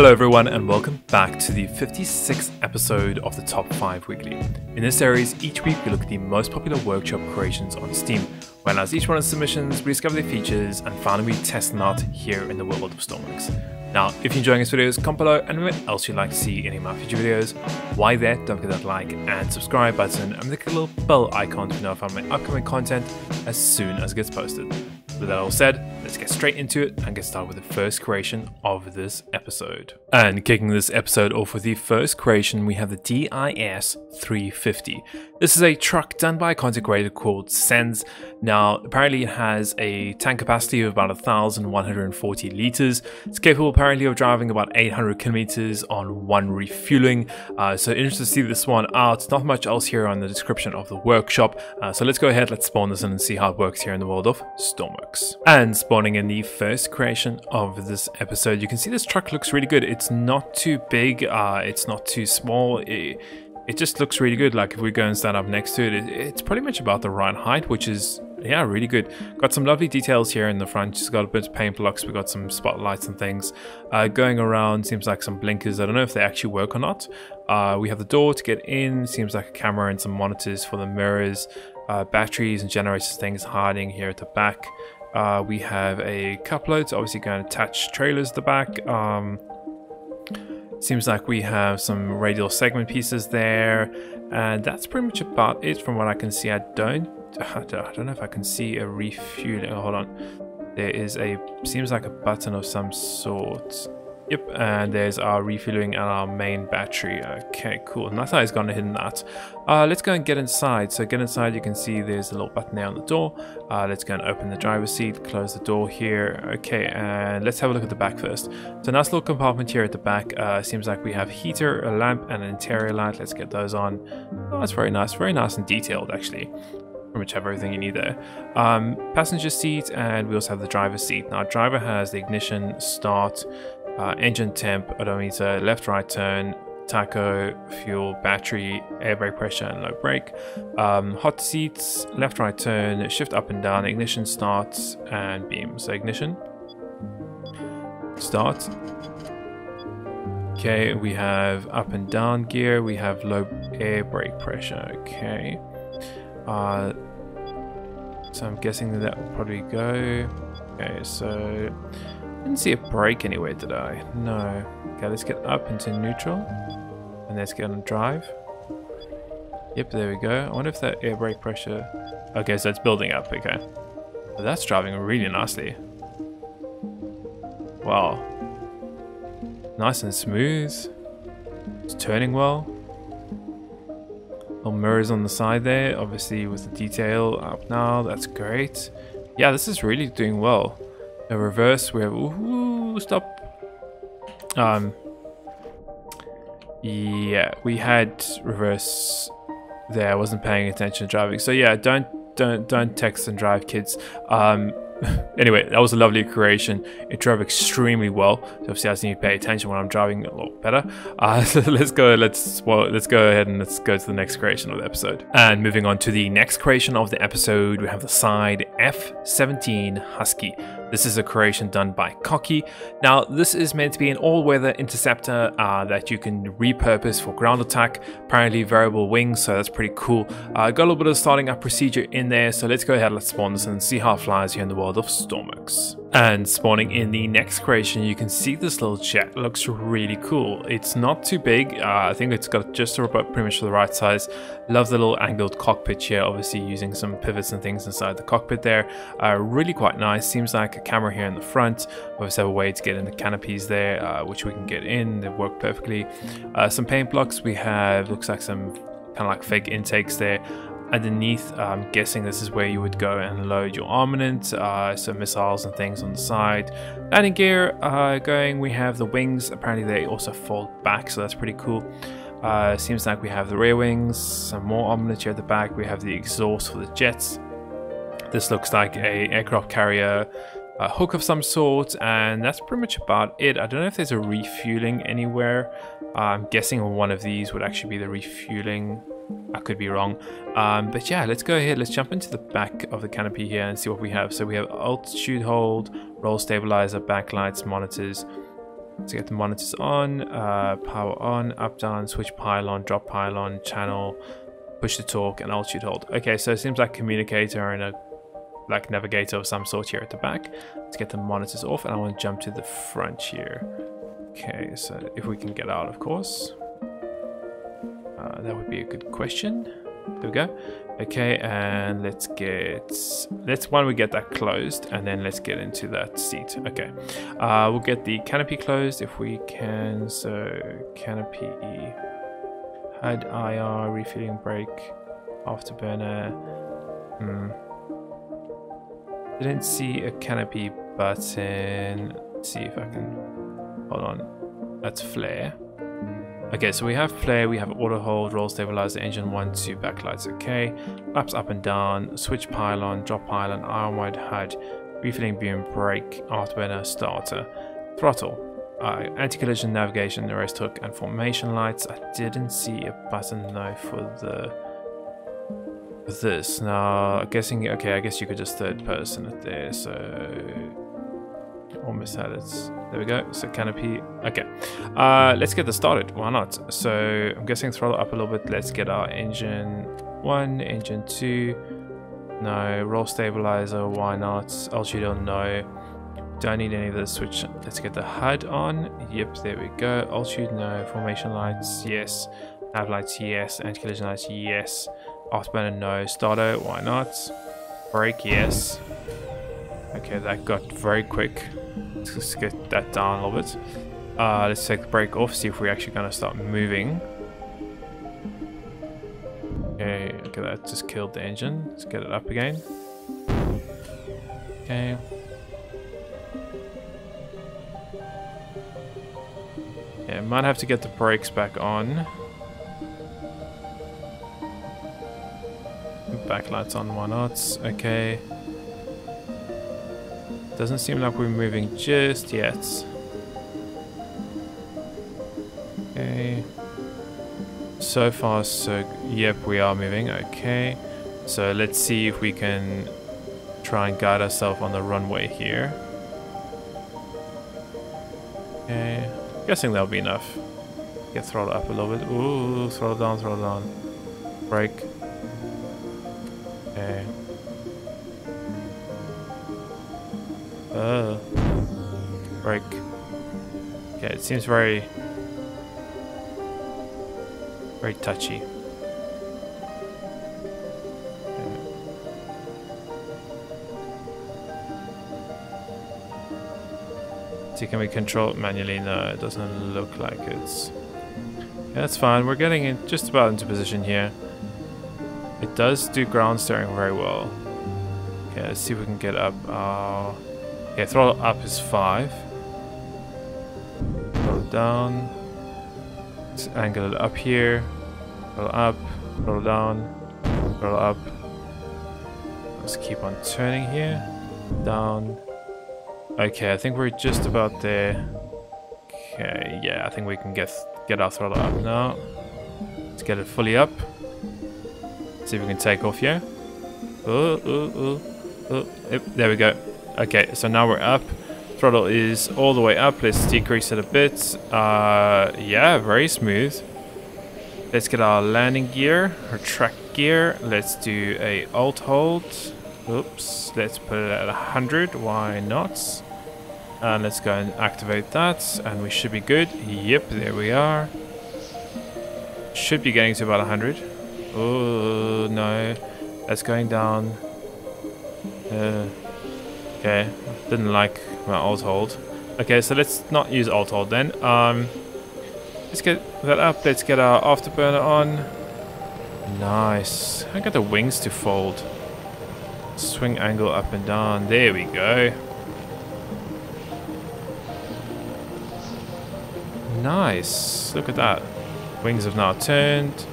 Hello everyone and welcome back to the 56th episode of the Top 5 Weekly. In this series, each week we look at the most popular workshop creations on Steam. We analyze each one of the submissions, we discover their features, and finally we test them out here in the world of Stormworks. Now, if you're enjoying this videos, comment below and what else you'd like to see in any of my future videos. Why there, don't forget that like and subscribe button and click the little bell icon to be notified of my upcoming content as soon as it gets posted. With that all said, let's get straight into it and get started with the first creation of this episode. And kicking this episode off with the first creation, we have the DIS 350. This is a truck done by a content creator called Sens. Now, apparently it has a tank capacity of about 1,140 liters. It's capable apparently of driving about 800 kilometers on one refueling. Uh, so interested to see this one out. Not much else here on the description of the workshop. Uh, so let's go ahead, let's spawn this in and see how it works here in the world of Stormworks. And spawning in the first creation of this episode, you can see this truck looks really good. It's not too big, uh, it's not too small. It, it just looks really good. Like if we go and stand up next to it, it, it's pretty much about the right height, which is yeah, really good. Got some lovely details here in the front. Just got a bit of paint blocks. We got some spotlights and things uh, going around. Seems like some blinkers. I don't know if they actually work or not. Uh, we have the door to get in. Seems like a camera and some monitors for the mirrors. Uh, batteries and generators things hiding here at the back. Uh, we have a cup loads, obviously going to attach trailers at the back. Um, seems like we have some radial segment pieces there, and that's pretty much about it from what I can see. I don't, I don't know if I can see a refueling. Oh, hold on, there is a seems like a button of some sort. Yep, and there's our refueling and our main battery. Okay, cool. Nice guy's gone hidden that. Uh, let's go and get inside. So get inside, you can see there's a little button there on the door. Uh, let's go and open the driver's seat, close the door here. Okay, and let's have a look at the back first. So nice little compartment here at the back. Uh, seems like we have heater, a lamp, and an interior light. Let's get those on. Oh, that's very nice. Very nice and detailed, actually pretty much have everything you need there. Um, passenger seat and we also have the driver's seat. Now driver has the ignition, start, uh, engine temp, odometer, left right turn, tacho, fuel, battery, air brake pressure and low brake. Um, hot seats, left right turn, shift up and down, ignition starts and beam. So ignition, start. Okay, we have up and down gear, we have low air brake pressure, okay. Uh, so I'm guessing that, that will probably go. Okay, so didn't see a brake anywhere, did I? No. Okay, let's get up into neutral. And let's get on drive. Yep, there we go. I wonder if that air brake pressure... Okay, so it's building up, okay. But that's driving really nicely. Wow. Nice and smooth. It's turning well. Little mirrors on the side there, obviously with the detail up now, that's great. Yeah, this is really doing well a reverse. We have ooh, stop. Um. Yeah, we had reverse there. I wasn't paying attention to driving. So yeah, don't don't don't text and drive, kids. Um. anyway, that was a lovely creation. It drove extremely well. So obviously, I just need to pay attention when I'm driving a lot better. Uh, so let's go. Let's well, let's go ahead and let's go to the next creation of the episode. And moving on to the next creation of the episode, we have the side F17 Husky. This is a creation done by Cocky. Now, this is meant to be an all-weather interceptor uh, that you can repurpose for ground attack. Apparently variable wings, so that's pretty cool. Uh, got a little bit of starting up procedure in there, so let's go ahead, let's spawn this and see how it flies here in the world of Stormworks. And spawning in the next creation, you can see this little jet looks really cool. It's not too big. Uh, I think it's got just about pretty much the right size. Love the little angled cockpit here, obviously using some pivots and things inside the cockpit there. Uh, really quite nice. Seems like a camera here in the front. Obviously have a way to get in the canopies there, uh, which we can get in. They work perfectly. Uh, some paint blocks we have, looks like some kind of like fake intakes there underneath i'm guessing this is where you would go and load your armament uh, some missiles and things on the side. Landing gear uh, going we have the wings. Apparently they also fold back so that's pretty cool. Uh, seems like we have the rear wings some more armament here at the back. We have the exhaust for the jets. This looks like a aircraft carrier a hook of some sort and that's pretty much about it. I don't know if there's a refueling anywhere. I'm guessing one of these would actually be the refueling I could be wrong. Um, but yeah, let's go ahead. Let's jump into the back of the canopy here and see what we have. So we have altitude hold, roll stabilizer, backlights, monitors. Let's get the monitors on, uh, power on, up, down, switch pylon, drop pylon, channel, push to talk, and altitude hold. Okay, so it seems like communicator and a like navigator of some sort here at the back. Let's get the monitors off, and I want to jump to the front here. Okay, so if we can get out, of course. Uh, that would be a good question. There we go. Okay, and let's get let's when we get that closed, and then let's get into that seat. Okay, uh, we'll get the canopy closed if we can. So canopy, HUD IR refueling brake, afterburner. Hmm. Didn't see a canopy button. Let's see if I can. Hold on. That's flare. Okay, so we have flare, we have auto hold, roll stabilizer, engine 1, 2, backlights, okay. Laps up and down, switch pylon, drop pylon, iron wide HUD, refilling beam, brake, afterburner, starter, throttle, uh, anti-collision navigation, rest hook, and formation lights. I didn't see a button though for the this. Now, guessing, okay, I guess you could just third person it there, so almost had it. There we go. So canopy. Okay. Uh, let's get this started. Why not? So I'm guessing throttle up a little bit. Let's get our engine one, engine two. No. Roll stabilizer. Why not? Altitude no. Don't need any of the switch. Let's get the HUD on. Yep, there we go. Altitude no. Formation lights. Yes. Nav lights. Yes. Anti-collision lights. Yes. Afterburner no. Starter. Why not? Brake. Yes. Okay, that got very quick. Let's get that down a little bit. Uh, let's take the brake off, see if we're actually going to start moving. Okay, okay, that just killed the engine. Let's get it up again. Okay. Yeah, might have to get the brakes back on. Backlights on, why not? Okay. Doesn't seem like we're moving just yet. Okay. So far, so yep, we are moving. Okay. So let's see if we can try and guide ourselves on the runway here. Okay. Guessing that'll be enough. Get throttle up a little bit. Ooh, throttle down, throttle down. Brake. Okay. Uh. Yeah, it seems very, very touchy. See, can we control it manually? No, it doesn't look like it's... Yeah, that's fine. We're getting in just about into position here. It does do ground steering very well. Okay, let's see if we can get up. Uh, Okay, throttle up is 5. Throttle down. Let's angle it up here. Throttle up, throttle down, throttle up. Let's keep on turning here. Down. Okay, I think we're just about there. Okay, yeah, I think we can get get our throttle up now. Let's get it fully up. See if we can take off here. Oh, oh, oh, oh. Yep, there we go. Okay, so now we're up. Throttle is all the way up. Let's decrease it a bit. Uh, yeah, very smooth. Let's get our landing gear, our track gear. Let's do a alt hold. Oops, let's put it at 100. Why not? And let's go and activate that. And we should be good. Yep, there we are. Should be getting to about 100. Oh, no. That's going down. Uh, Okay, didn't like my alt hold. Okay, so let's not use alt hold then. Um, let's get that up. Let's get our afterburner on. Nice. I got the wings to fold. Swing angle up and down. There we go. Nice. Look at that. Wings have now turned.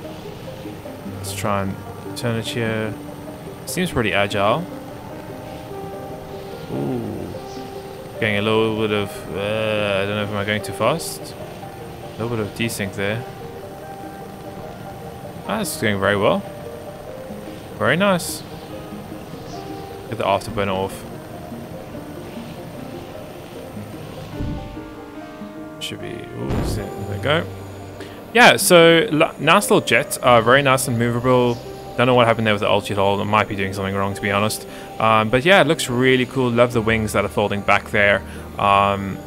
Let's try and turn it here. Seems pretty agile. Ooh. Getting a little bit of, uh, I don't know if I'm going too fast. A little bit of desync there. Ah, is going very well. Very nice. Get the afterburner off. should be. Ooh, there we go. Yeah, so nice little jets. Uh, very nice and movable. Don't know what happened there with the altitude hold. It might be doing something wrong, to be honest. Um, but yeah, it looks really cool. Love the wings that are folding back there. Um,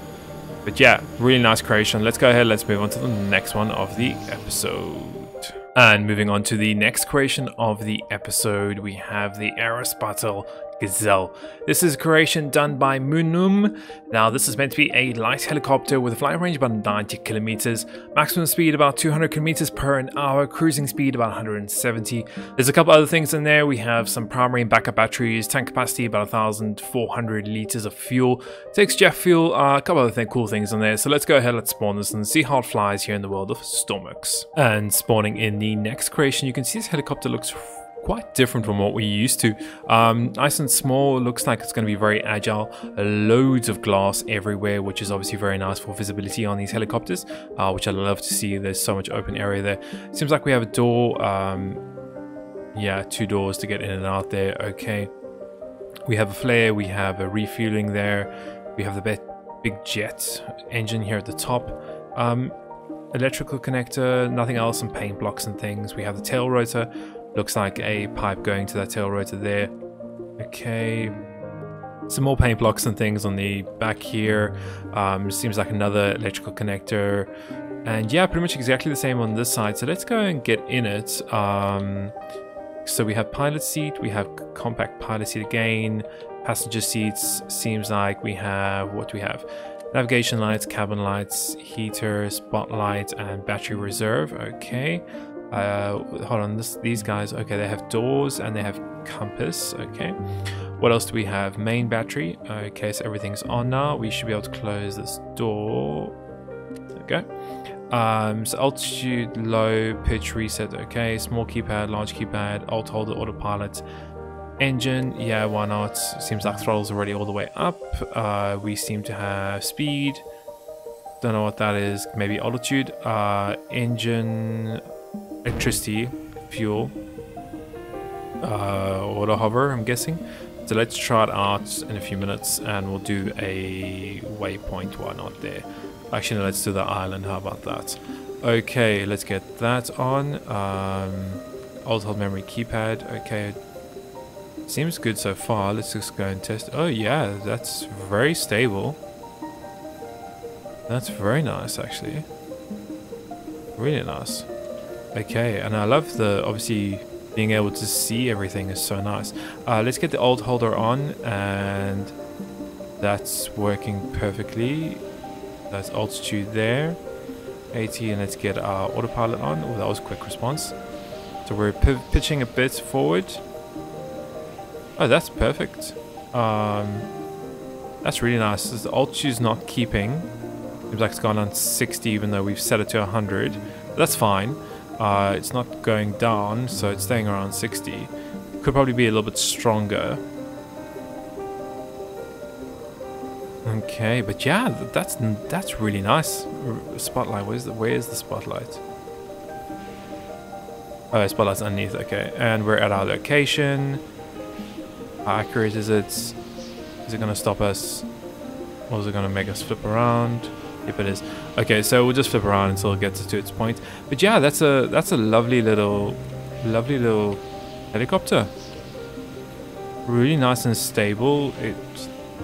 but yeah, really nice creation. Let's go ahead. Let's move on to the next one of the episode. And moving on to the next creation of the episode, we have the Aerospatiale Gazelle. This is a creation done by MoonooM. Now this is meant to be a light helicopter with a flight range about 90 kilometers, maximum speed about 200 kilometers per an hour, cruising speed about 170. There's a couple other things in there. We have some primary and backup batteries, tank capacity about 1,400 liters of fuel, takes jet fuel, uh, a couple other th cool things in there. So let's go ahead, let's spawn this and see how it flies here in the world of Stormworks. And spawning in the next creation, you can see this helicopter looks quite different from what we used to. Um, nice and small, looks like it's going to be very agile. Loads of glass everywhere, which is obviously very nice for visibility on these helicopters, uh, which I love to see. There's so much open area there. Seems like we have a door. Um, yeah, two doors to get in and out there. Okay. We have a flare, we have a refueling there. We have the big jet engine here at the top. Um, electrical connector, nothing else, some paint blocks and things. We have the tail rotor, Looks like a pipe going to that tail rotor there. Okay. Some more paint blocks and things on the back here. Um, seems like another electrical connector. And yeah, pretty much exactly the same on this side. So let's go and get in it. Um, so we have pilot seat, we have compact pilot seat again, passenger seats, seems like we have, what do we have? Navigation lights, cabin lights, heater, spotlight, and battery reserve, okay. Uh, hold on, this, these guys, okay, they have doors and they have compass, okay. What else do we have? Main battery, okay, so everything's on now. We should be able to close this door. Okay. Um, so altitude, low, pitch, reset, okay. Small keypad, large keypad, alt holder, autopilot. Engine, yeah, why not? Seems like throttle's already all the way up. Uh, we seem to have speed. Don't know what that is. Maybe altitude. Uh, engine, electricity, fuel, uh, auto hover, I'm guessing. So let's try it out in a few minutes and we'll do a waypoint, why not there. Actually, no, let's do the island, how about that? Okay, let's get that on. Um, alt hold memory keypad, okay. Seems good so far, let's just go and test. Oh yeah, that's very stable. That's very nice actually. Really nice. Okay, and I love the, obviously, being able to see everything is so nice. Uh, let's get the alt holder on, and that's working perfectly. That's altitude there. 80, and let's get our autopilot on. Oh, that was quick response. So we're pitching a bit forward. Oh, that's perfect. Um, that's really nice. The altitude's not keeping. Seems like it's gone on 60 even though we've set it to 100. That's fine. Uh, it's not going down, so it's staying around 60. Could probably be a little bit stronger. Okay, but yeah, that's that's really nice. Spotlight, where's the where is the spotlight? Oh, spotlight's underneath. Okay, and we're at our location. How accurate is it? Is it gonna stop us? Or is it gonna make us flip around? Yep, it is. Okay, so we'll just flip around until it gets to its point. But yeah, that's a that's a lovely little, lovely little helicopter. Really nice and stable. It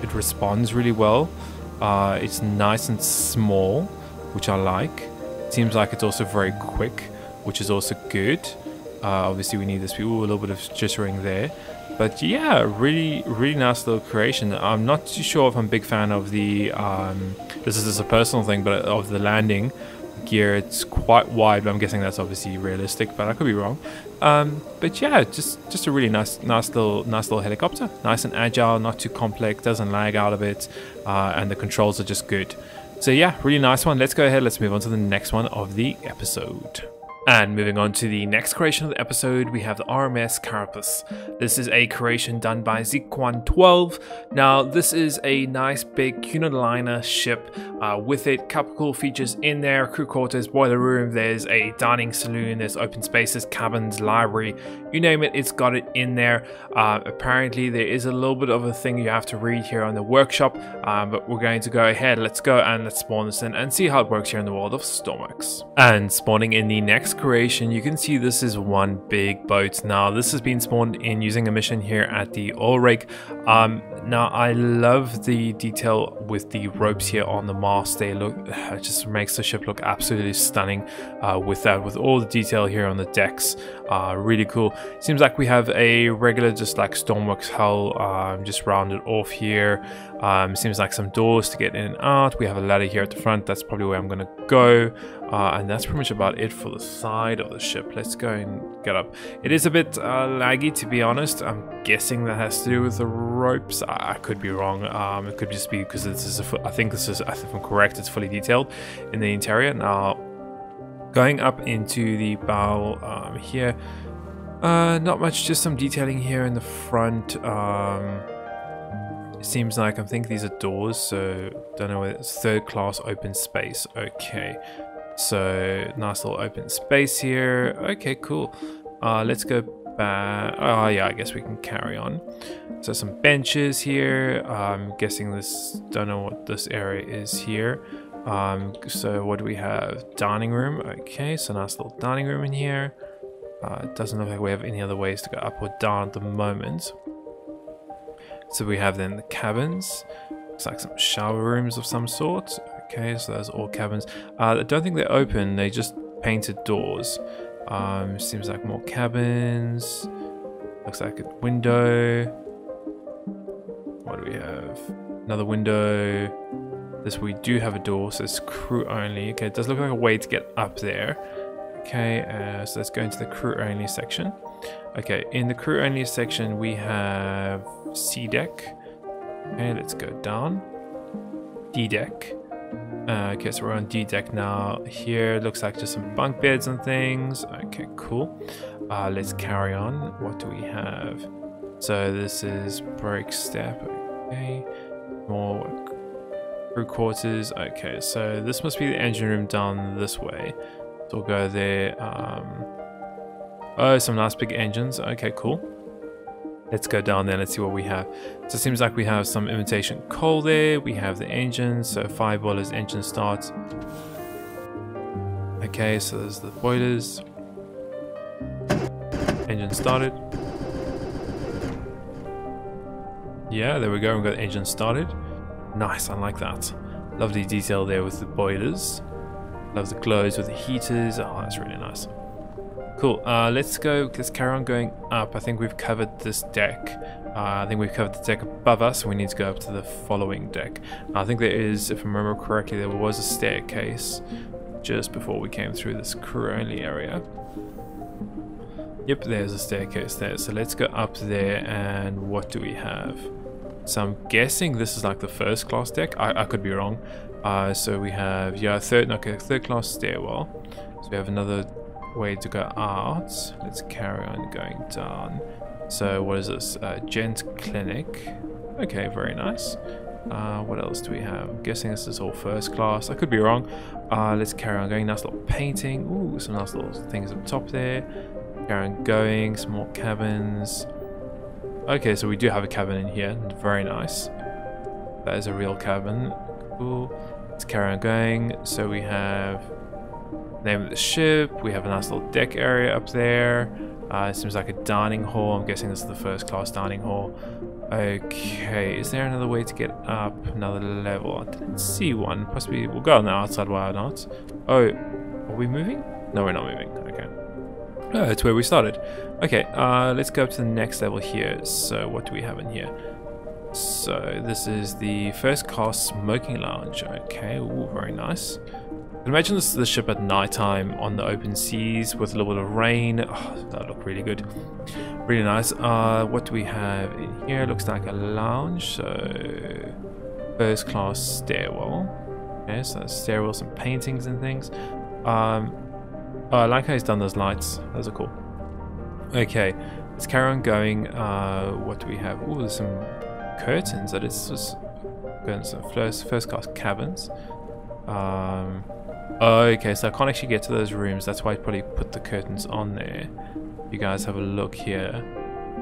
it responds really well. Uh, it's nice and small, which I like. Seems like it's also very quick, which is also good. Uh, obviously, we need this. Ooh, a little bit of jittering there. But yeah, really, really nice little creation. I'm not too sure if I'm a big fan of the, um, this is just a personal thing, but of the landing gear. It's quite wide, but I'm guessing that's obviously realistic, but I could be wrong. Um, but yeah, just just a really nice, nice little, nice little helicopter. Nice and agile, not too complex, doesn't lag out of it, uh, and the controls are just good. So yeah, really nice one. Let's go ahead. Let's move on to the next one of the episode. And moving on to the next creation of the episode, we have the RMS Carpathius. This is a creation done by Zuiquan12. Now, this is a nice big Cunardliner ship uh, with it. Couple cool features in there: crew quarters, boiler room. There's a dining saloon. There's open spaces, cabins, library. You name it, it's got it in there. Uh, apparently, there is a little bit of a thing you have to read here on the workshop, um, but we're going to go ahead. Let's go and let's spawn this in and see how it works here in the world of Stormworks. And spawning in the next creation, you can see this is one big boat. Now, this has been spawned in using a mission here at the rig. Um, now, I love the detail with the ropes here on the mast. They look, it just makes the ship look absolutely stunning uh, with that, with all the detail here on the decks. Really cool. Seems like we have a regular, just like Stormworks hull, um, just rounded off here. Um, seems like some doors to get in and out. We have a ladder here at the front. That's probably where I'm going to go. Uh, and that's pretty much about it for the side of the ship. Let's go and get up. It is a bit uh, laggy, to be honest. I'm guessing that has to do with the ropes. I, I could be wrong. Um, it could just be because this is a, I think this is, if I'm correct, it's fully detailed in the interior. Now, going up into the bow um, here, uh, not much, just some detailing here in the front. Um, seems like I think these are doors, so don't know whether it's third class open space. Okay. So nice little open space here. Okay, cool. Uh, let's go back. Oh yeah, I guess we can carry on. So some benches here. I'm guessing this. Don't know what this area is here. Um, so what do we have? Dining room. Okay, so nice little dining room in here. Uh, doesn't look like we have any other ways to go up or down at the moment. So we have then the cabins. Looks like some shower rooms of some sort. Okay, so those are all cabins. Uh, I don't think they're open, they just painted doors. Um, seems like more cabins. Looks like a window. What do we have? Another window. This we do have a door, so it's crew only. Okay, it does look like a way to get up there. Okay, uh, so let's go into the crew only section. Okay, in the crew only section we have C deck. Okay, let's go down. D deck. Uh, okay, so we're on D deck now. Here looks like just some bunk beds and things. Okay, cool. Uh, let's carry on. What do we have? So this is break step. Okay, more crew quarters. Okay, so this must be the engine room down this way. So we'll go there. Um, oh, some nice big engines. Okay, cool. Let's go down there, let's see what we have. So it seems like we have some imitation coal there. We have the engines, so five boilers, engine starts. Okay, so there's the boilers. Engine started. Yeah, there we go, we've got the engine started. Nice, I like that. Lovely detail there with the boilers. Love the glows with the heaters. Oh, that's really nice. Cool. Uh, let's go. Let's carry on going up. I think we've covered this deck. Uh, I think we've covered the deck above us. We need to go up to the following deck. I think there is, if I remember correctly, there was a staircase just before we came through this crew-only area. Yep, there's a staircase there. So let's go up there and what do we have? So I'm guessing this is like the first class deck. I, I could be wrong. Uh, so we have, yeah, third, okay, third class stairwell. So we have another way to go out. Let's carry on going down. So what is this? Uh, Gent Clinic. Okay, very nice. Uh, what else do we have? I'm guessing this is all first class. I could be wrong. Uh, let's carry on going. Nice little painting. Ooh, some nice little things up top there. Carry on going. Some more cabins. Okay, so we do have a cabin in here. Very nice. That is a real cabin. Cool. Let's carry on going. So we have name of the ship. We have a nice little deck area up there. Uh, it seems like a dining hall. I'm guessing this is the first class dining hall. Okay, is there another way to get up another level? I didn't see one. Possibly we'll go on the outside, why not? Oh, are we moving? No, we're not moving. Okay. Oh, that's where we started. Okay, uh, let's go up to the next level here. So what do we have in here? So this is the first class smoking lounge. Okay, ooh, very nice. Imagine this is the ship at nighttime on the open seas with a little bit of rain. Oh, that look really good. Really nice. Uh, what do we have in here? Looks like a lounge. So, first class stairwell. Okay, so stairwells and paintings and things. Um, Oh, I like how he's done those lights. Those are cool. Okay, let's carry on going. Uh, what do we have? Oh, there's some curtains that is just first first class cabins. Um, okay, so I can't actually get to those rooms. That's why I probably put the curtains on there. You guys have a look here.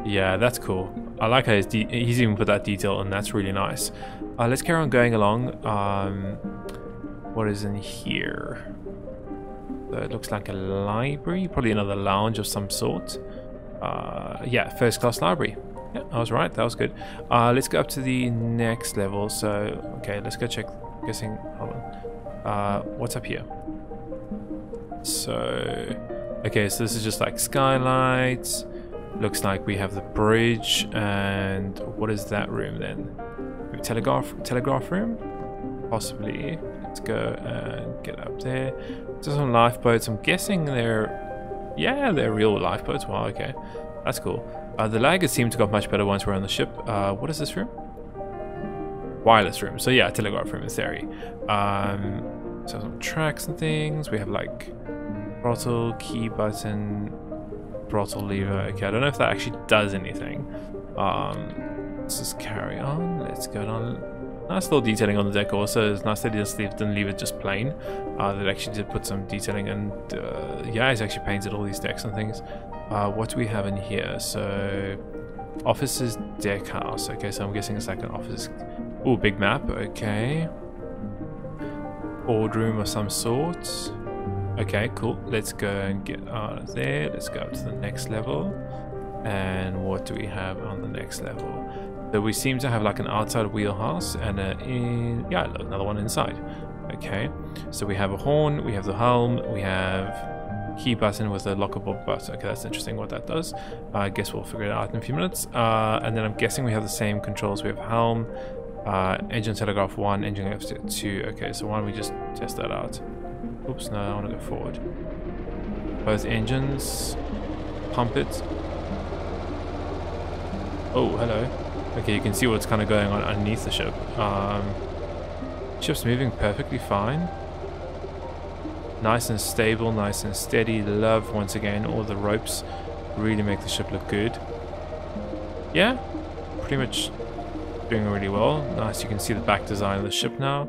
Yeah, that's cool. I like how he's, he's even put that detail and that's really nice. Uh, let's carry on going along. Um, what is in here? It looks like a library, probably another lounge of some sort. Uh, yeah, first class library. Yeah, I was right. That was good. Uh, let's go up to the next level. So, okay, let's go check. Guessing, hold on. Uh, what's up here? So, okay, so this is just like skylights. Looks like we have the bridge, and what is that room then? Telegraph, telegraph room? Possibly. Let's go and get up there. There's some lifeboats. I'm guessing they're, yeah, they're real lifeboats. Wow, okay, that's cool. Uh, the lag has seemed to got much better once we're on the ship. Uh, what is this room? Wireless room. So yeah, telegraph room in theory. Um, so some tracks and things. We have like throttle, key button, throttle lever. Okay, I don't know if that actually does anything. Um, let's just carry on. Let's go down. Nice little detailing on the deck also. It's nice that he just didn't leave it just plain. Uh, they actually did put some detailing and uh, yeah, he's actually painted all these decks and things. Uh, what do we have in here? So, offices deck house. Okay, so I'm guessing it's like an office. Oh, big map. Okay. Boardroom of some sort. Okay, cool. Let's go and get out of there. Let's go up to the next level. And what do we have on the next level? So we seem to have like an outside wheelhouse and a in yeah another one inside. Okay, so we have a horn, we have the helm, we have key button with a lockable button. Okay, that's interesting what that does. Uh, I guess we'll figure it out in a few minutes. Uh, and then I'm guessing we have the same controls. We have helm, uh, engine telegraph one, engine telegraph two. Okay, so why don't we just test that out? Oops, no, I want to go forward. Both engines. Pump it. Oh, hello. Okay, you can see what's kind of going on underneath the ship. Um, ship's moving perfectly fine. Nice and stable, nice and steady. Love, once again, all the ropes really make the ship look good. Yeah, pretty much doing really well. Nice, you can see the back design of the ship now.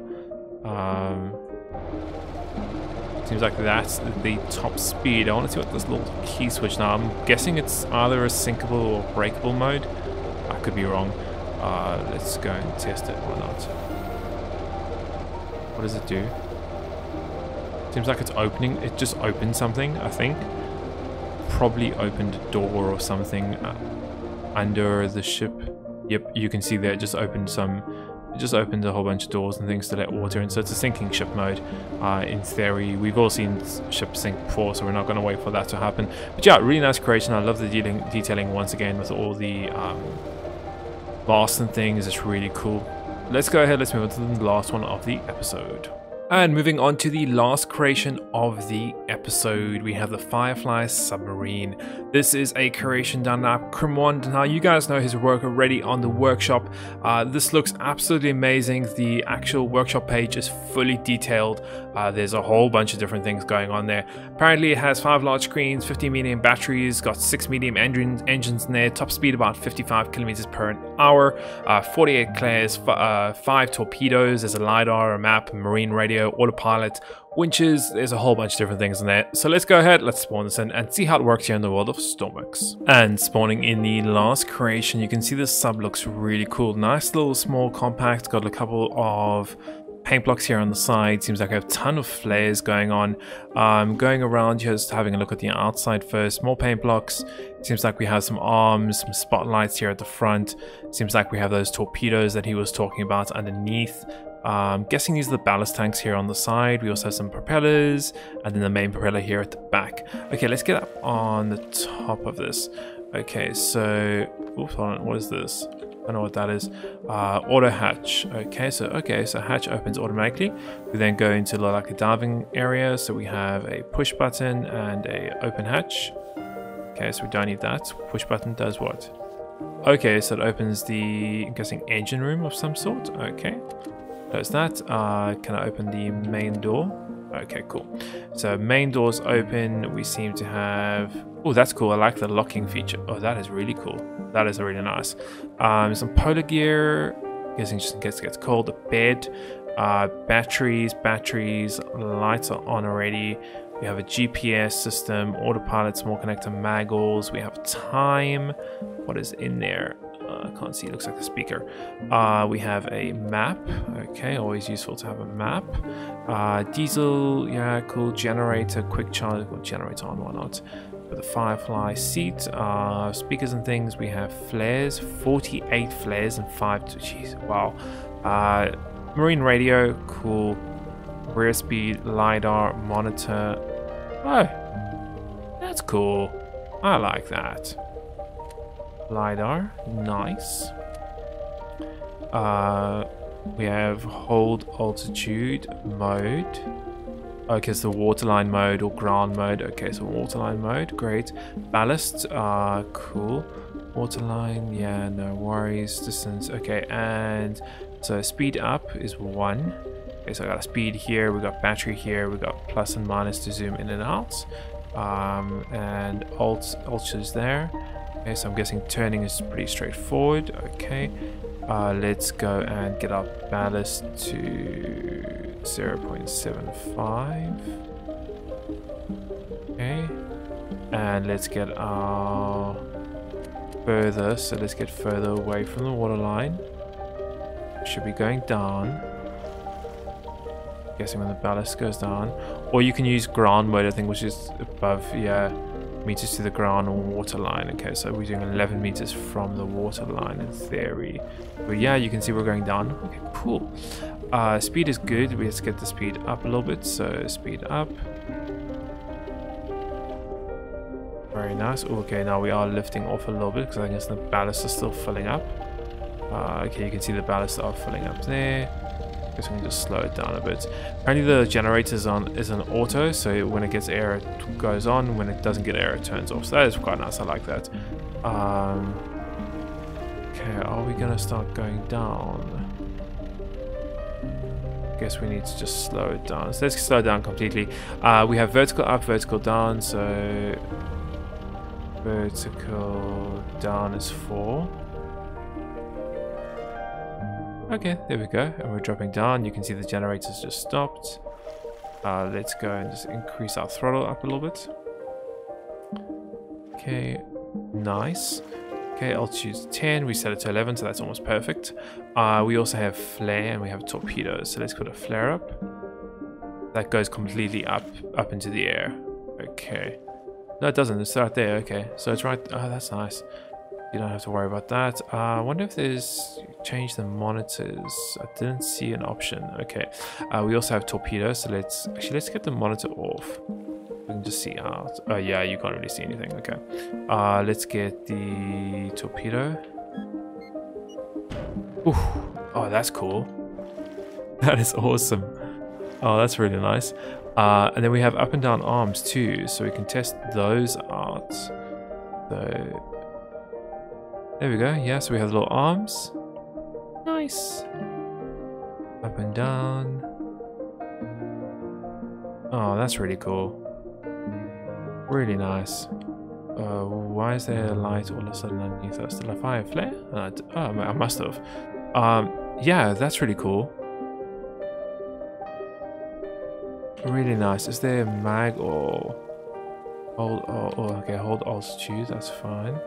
Um, Seems like that's the top speed. I want to see what this little key switch now. I'm guessing it's either a sinkable or breakable mode. Could be wrong. Uh, let's go and test it. Why not? What does it do? Seems like it's opening. It just opened something, I think. Probably opened a door or something uh, under the ship. Yep, you can see there it just opened some it just opened a whole bunch of doors and things to let water in. So it's a sinking ship mode. Uh, in theory, we've all seen ships sink before, so we're not going to wait for that to happen. But yeah, really nice creation. I love the detailing, detailing once again with all the um, and is just really cool. Let's go ahead. Let's move on to the last one of the episode. And moving on to the last creation of the episode, we have the Firefly Submarine. This is a creation done by Krimwand. Now, you guys know his work already on the workshop. Uh, this looks absolutely amazing. The actual workshop page is fully detailed. Uh, there's a whole bunch of different things going on there. Apparently, it has five large screens, 50 medium batteries, got six medium engines, engines in there, top speed about 55 kilometers per hour, uh, 48 flares, uh, five torpedoes, there's a LiDAR, a map, marine radio radio, autopilot, winches, there's a whole bunch of different things in there. So let's go ahead, let's spawn this in and see how it works here in the world of Stormworks. And spawning in the last creation, you can see this sub looks really cool. Nice little small compact, got a couple of paint blocks here on the side. Seems like I have a ton of flares going on. Um, going around just having a look at the outside first. More paint blocks. Seems like we have some arms, some spotlights here at the front. Seems like we have those torpedoes that he was talking about underneath. I'm um, guessing these are the ballast tanks here on the side. We also have some propellers and then the main propeller here at the back. Okay, let's get up on the top of this. Okay, so, oops, what is this? I don't know what that is. Uh, auto hatch. Okay, so okay, so hatch opens automatically. We then go into like a diving area. So we have a push button and a open hatch. Okay, so we don't need that. Push button does what? Okay, so it opens the, I'm guessing, engine room of some sort. Okay. Close that. Uh, can I open the main door? Okay, cool. So main doors open. We seem to have... Oh, that's cool. I like the locking feature. Oh, that is really cool. That is really nice. Um, some polar gear. Guessing just in case it gets cold. A bed. Uh, batteries, batteries. Lights are on already. We have a GPS system, autopilot, small connector, maggles. We have time. What is in there? Uh, I can't see, it looks like the speaker. Uh, we have a map. Okay, always useful to have a map. Uh, diesel, yeah, cool. Generator, quick charge, well, generator on, why not? With the Firefly seat, uh, speakers and things. We have flares, 48 flares and 5, jeez, wow. Uh, marine radio, cool. Rear speed, LiDAR, monitor. Oh, that's cool. I like that. LiDAR, nice. Uh, we have hold altitude mode. Okay, so waterline mode or ground mode. Okay, so waterline mode, great. Ballast, uh, cool. Waterline, yeah, no worries. Distance, okay, and so speed up is one. Okay, so I got a speed here, we got battery here, we got plus and minus to zoom in and out. Um, and alt, alt is there. Okay, so I'm guessing turning is pretty straightforward. Okay, uh, let's go and get our ballast to 0.75. Okay, and let's get our further, so let's get further away from the waterline. Should be going down. Guessing when the ballast goes down. Or you can use ground mode, I think, which is above, yeah meters to the ground or water line. Okay, so we're doing 11 meters from the water line in theory. But yeah, you can see we're going down. Okay, cool. Uh, speed is good. Let's get the speed up a little bit. So speed up. Very nice. Okay, now we are lifting off a little bit because I guess the ballast is still filling up. Uh, okay, you can see the ballast are filling up there guess we can just slow it down a bit. Apparently the generator is on is an auto, so when it gets air it goes on, when it doesn't get air it turns off. So that is quite nice, I like that. Um, okay, are we gonna start going down? I guess we need to just slow it down. So let's slow down completely. Uh, we have vertical up, vertical down, so vertical down is 4. Okay, there we go. And we're dropping down. You can see the generator's just stopped. Uh, let's go and just increase our throttle up a little bit. Okay, nice. Okay, I'll choose 10. We set it to 11, so that's almost perfect. Uh, we also have flare and we have torpedoes. So let's put a flare up. That goes completely up, up into the air. Okay. No, it doesn't. It's right there. Okay. So it's right. Oh, that's nice. You don't have to worry about that. Uh, I wonder if there's change the monitors. I didn't see an option. Okay. Uh, we also have torpedoes. So let's actually let's get the monitor off. We can just see out. Oh yeah, you can't really see anything. Okay. Uh, let's get the torpedo. Ooh. Oh, that's cool. That is awesome. Oh, that's really nice. Uh, and then we have up and down arms too, so we can test those out. So there we go. Yeah, so we have little arms. Nice. Up and down. Oh, that's really cool. Really nice. Uh, why is there a light all of a sudden underneath us? Did I fire a flare? Uh, oh, I must have. Um, yeah, that's really cool. Really nice. Is there a mag or hold? Oh, oh okay, hold alt choose. That's fine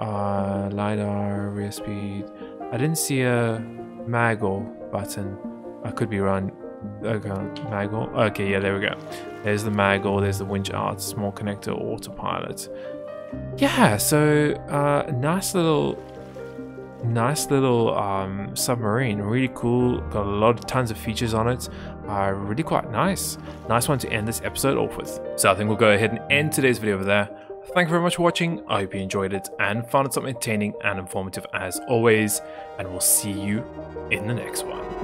uh, LiDAR, rear speed. I didn't see a Maggle button. I could be wrong. Okay, Maggle. Okay, yeah, there we go. There's the Maggle, there's the winch arts, small connector, autopilot. Yeah, so uh, nice little nice little um, submarine really cool got a lot of tons of features on it uh, really quite nice nice one to end this episode off with so i think we'll go ahead and end today's video over there Thank you very much for watching. I hope you enjoyed it and found it something entertaining and informative as always. And we'll see you in the next one.